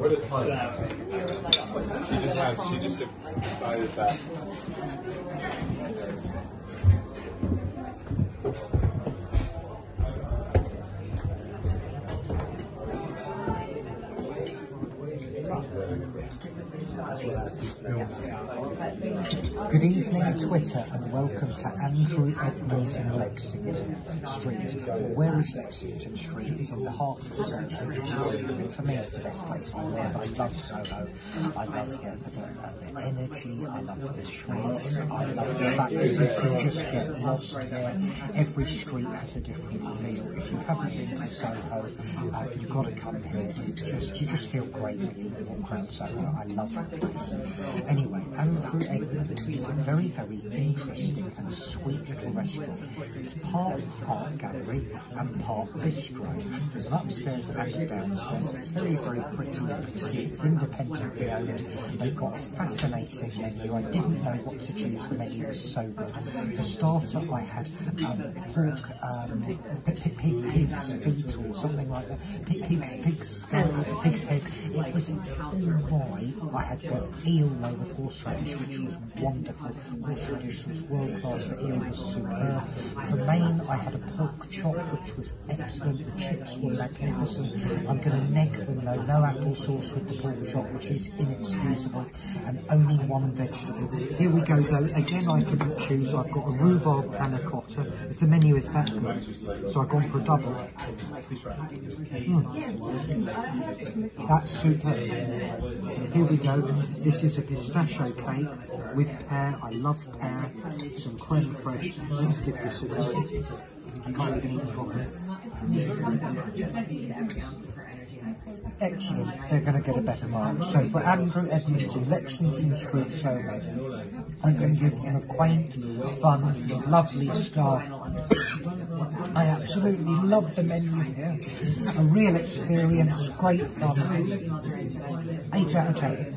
What is She just had, she just decided that. Good evening, Twitter, and welcome to Andrew Edmunds in Lexington Street. Where is Lexington Street? It's in the heart of Soho, which is, for me, it's the best place in the world. I love Soho. I love the, the, the energy. I love the streets. I love the fact that you can just get lost there. Every street has a different feel. If you haven't been to Soho, uh, you've got to come here. It's just you just feel great when you walk around Soho. I love the place. Anyway, Andrew Edmunds is a very, very interesting sweet little restaurant. It's part art gallery and part bistro. There's an upstairs and a downstairs. It's very, very pretty. You can see it's independently owned. They've got a fascinating menu. I didn't know what to choose. The menu was so good. For starter, I had um, pork, um, pig, pig, pig's feet or something like that. Pig, pig's, pig's skull, pig's head. It was why I had the eel over horseradish, which was wonderful. Horseradish was world class. The eel was superb. For main, I had a pork chop, which was excellent. The chips were magnificent. I'm going to neg them though. No applesauce with the pork chop, which is inexcusable, and only one vegetable. Here we go though. Again, I couldn't choose. I've got a rhubarb panna cotta. If the menu is that good, so I've gone for a double. Mm. That's super. Here we go. This is a pistachio cake with pear. I love pear. Some creme even eat properly. Excellent. They're going to get a better mark. So for Andrew Edmunds in Lexington Street, Soho, I'm going to give them a quaint, fun, lovely star. I absolutely love the menu here. A real experience, great fun. 8 out of 10.